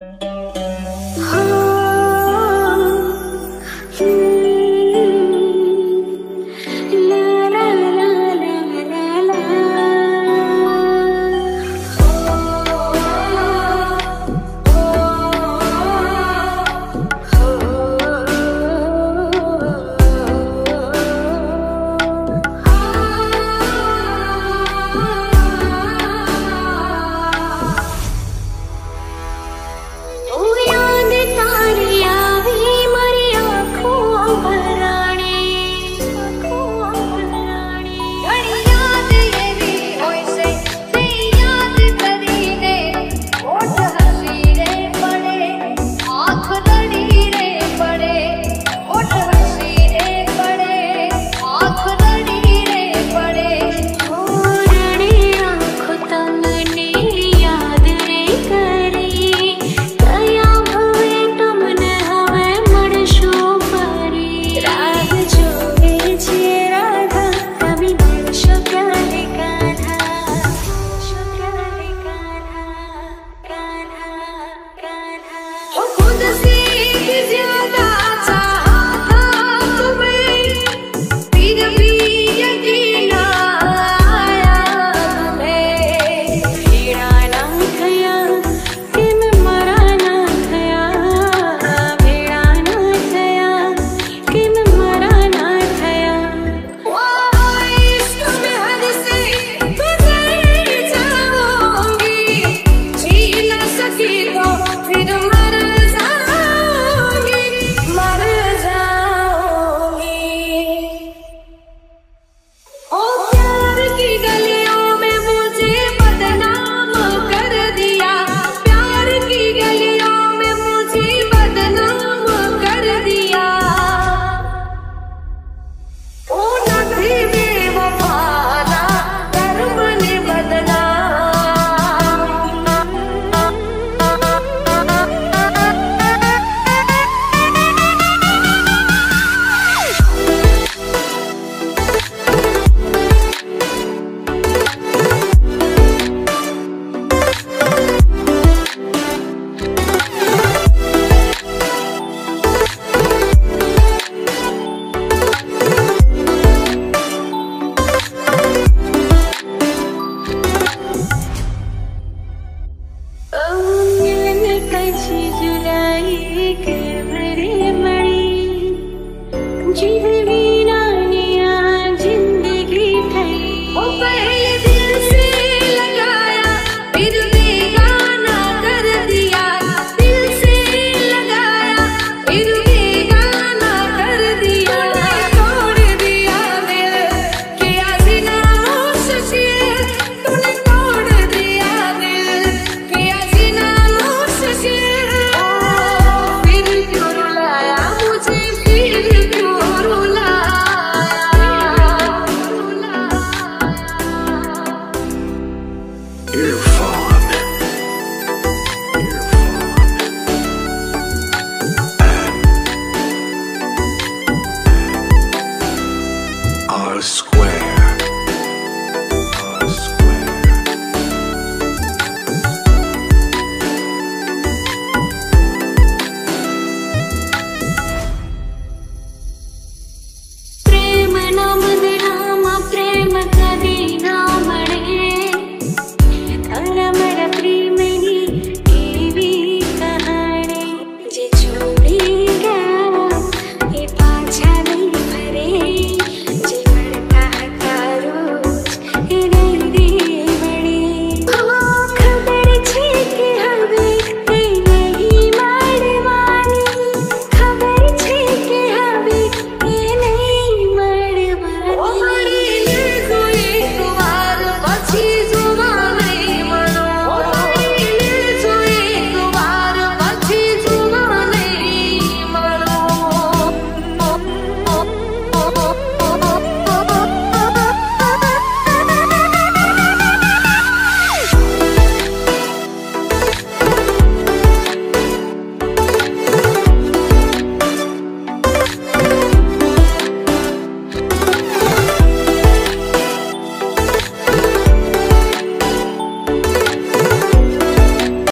thank easier. dreaming. was